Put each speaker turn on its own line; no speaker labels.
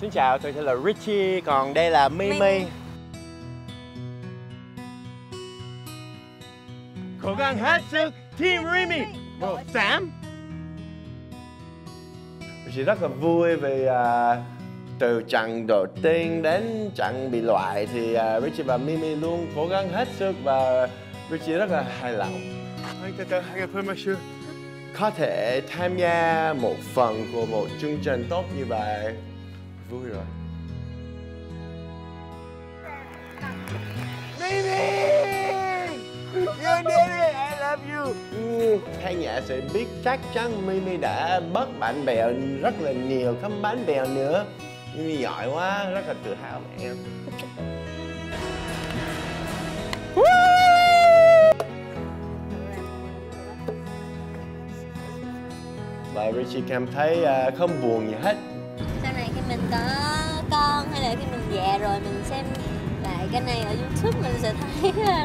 Xin chào, tôi tên là Richie, còn đây là Mimi.
Mimi.
Cố gắng hết sức, Team Remy, một Sam. Richie rất là vui vì à, từ trận đầu tiên đến trận bị loại thì à, Richie và Mimi luôn cố gắng hết sức và Richie rất là hài lòng. Anh từ từ, anh phơi mà chưa? Có thể tham gia một phần của một chương trình tốt như vậy vui rồi. Mimi! You did it! I love you! Ừ, giả sẽ biết chắc chắn Mimi đã bớt bạn bè rất là nhiều, không bán bèo nữa. Mimi giỏi quá, rất là tự hào về em. Và Richie cảm thấy à, không buồn gì hết
mình có con hay là khi mình già rồi mình xem lại cái này ở youtube mình sẽ thấy là